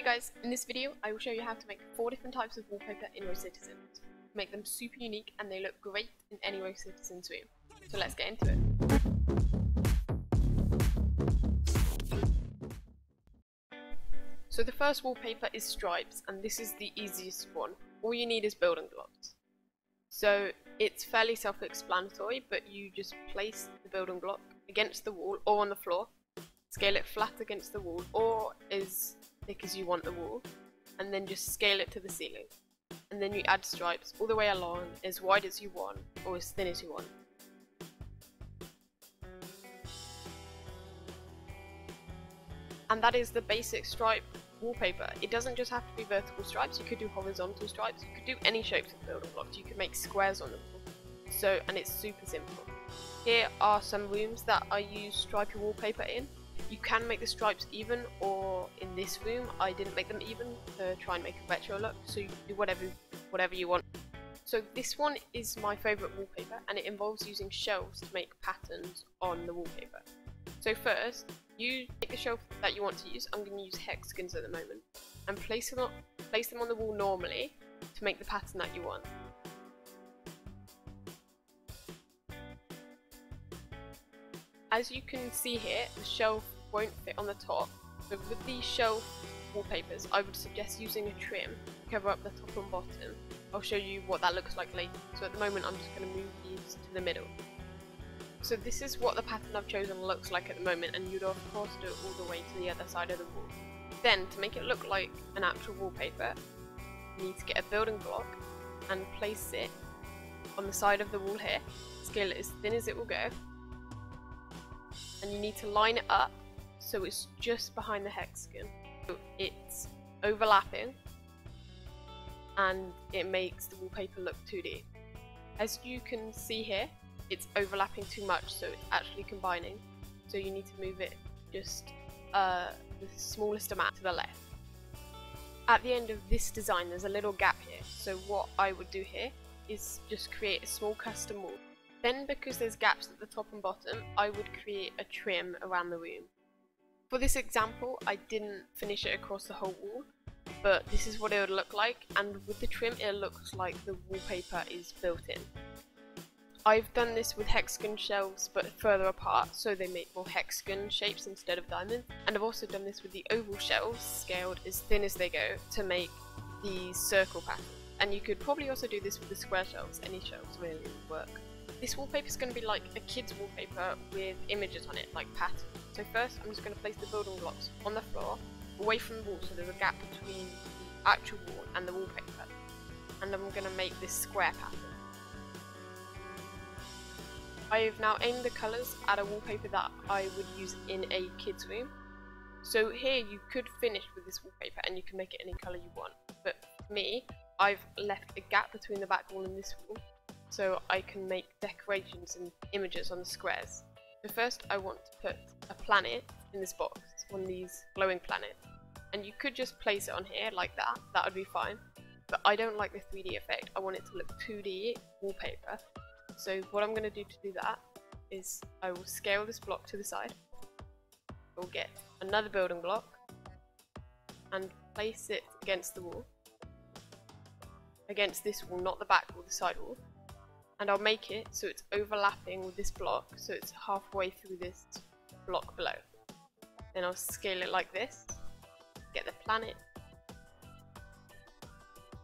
Hey guys, in this video I will show you how to make four different types of wallpaper in RoCitizens. Make them super unique and they look great in any RoCitizens room. So let's get into it. So the first wallpaper is stripes and this is the easiest one. All you need is building blocks. So it's fairly self-explanatory but you just place the building block against the wall or on the floor, scale it flat against the wall or as thick as you want the wall and then just scale it to the ceiling. And then you add stripes all the way along as wide as you want or as thin as you want. And that is the basic stripe wallpaper. It doesn't just have to be vertical stripes, you could do horizontal stripes, you could do any shapes of building blocks, you could make squares on them. So, and it's super simple. Here are some rooms that I use stripy wallpaper in. You can make the stripes even or in this room I didn't make them even to try and make a retro look so you do whatever, whatever you want. So this one is my favourite wallpaper and it involves using shelves to make patterns on the wallpaper. So first, you pick the shelf that you want to use, I'm going to use hexagons at the moment, and place them, on, place them on the wall normally to make the pattern that you want. As you can see here, the shelf won't fit on the top, so with these shelf wallpapers, I would suggest using a trim to cover up the top and bottom. I'll show you what that looks like later, so at the moment I'm just going to move these to the middle. So this is what the pattern I've chosen looks like at the moment and you'd of course do it all the way to the other side of the wall. Then to make it look like an actual wallpaper, you need to get a building block and place it on the side of the wall here, scale it as thin as it will go, and you need to line it up so it's just behind the hexagon. So it's overlapping and it makes the wallpaper look 2D. As you can see here, it's overlapping too much so it's actually combining so you need to move it just uh, the smallest amount to the left. At the end of this design there's a little gap here so what I would do here is just create a small custom wall. Then because there's gaps at the top and bottom I would create a trim around the room. For this example I didn't finish it across the whole wall but this is what it would look like and with the trim it looks like the wallpaper is built in. I've done this with hexagon shelves but further apart so they make more hexagon shapes instead of diamonds and I've also done this with the oval shelves scaled as thin as they go to make the circle pattern and you could probably also do this with the square shelves, any shelves really would work. This wallpaper is going to be like a kid's wallpaper with images on it like patterns. So first I'm just going to place the building blocks on the floor away from the wall so there's a gap between the actual wall and the wallpaper and I'm going to make this square pattern. I have now aimed the colours at a wallpaper that I would use in a kid's room. So here you could finish with this wallpaper and you can make it any colour you want. But for me, I've left a gap between the back wall and this wall so I can make decorations and images on the squares. So first I want to put a planet in this box, one of these glowing planets. And you could just place it on here like that, that would be fine. But I don't like the 3D effect, I want it to look 2D wallpaper. So what I'm going to do to do that is I will scale this block to the side. We'll get another building block and place it against the wall. Against this wall, not the back wall, the side wall. And I'll make it so it's overlapping with this block, so it's halfway through this block below. Then I'll scale it like this, get the planet,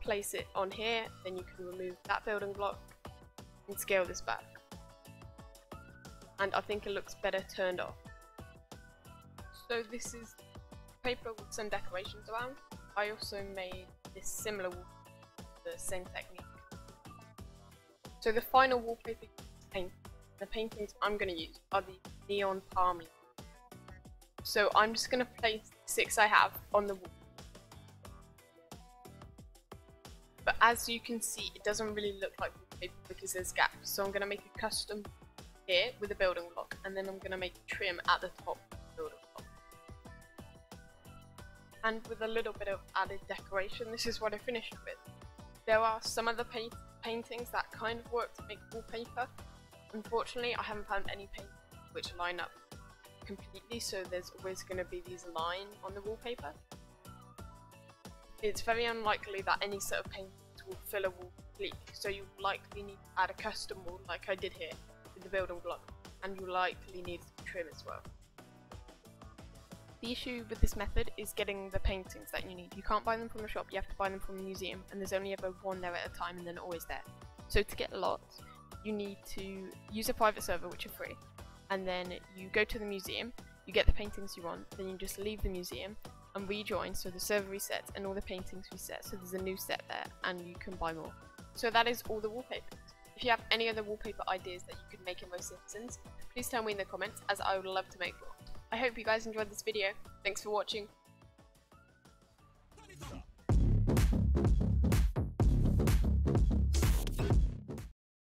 place it on here, then you can remove that building block and scale this back. And I think it looks better turned off. So this is paper with some decorations around. I also made this similar the same technique. So the final wallpaper paint. The paintings I'm going to use are the neon palm. So I'm just going to place six I have on the wall. But as you can see, it doesn't really look like wallpaper because there's gaps. So I'm going to make a custom here with a building block and then I'm going to make trim at the top of the building block. And with a little bit of added decoration, this is what I finished with. There are some other paint paintings that kind of work to make wallpaper. Unfortunately, I haven't found any paintings which line up completely, so there's always going to be these lines on the wallpaper. it's very unlikely that any set of paintings will fill a wall completely, so you'll likely need to add a custom wall like I did here with the building block, and you'll likely need to trim as well. The issue with this method is getting the paintings that you need. You can't buy them from the shop, you have to buy them from the museum, and there's only ever one there at a time and then always there. So to get a lot, you need to use a private server, which are free, and then you go to the museum, you get the paintings you want, then you just leave the museum and rejoin so the server resets and all the paintings reset so there's a new set there and you can buy more. So that is all the wallpapers. If you have any other wallpaper ideas that you could make in RoCitizens, please tell me in the comments as I would love to make more. I hope you guys enjoyed this video. Thanks for watching.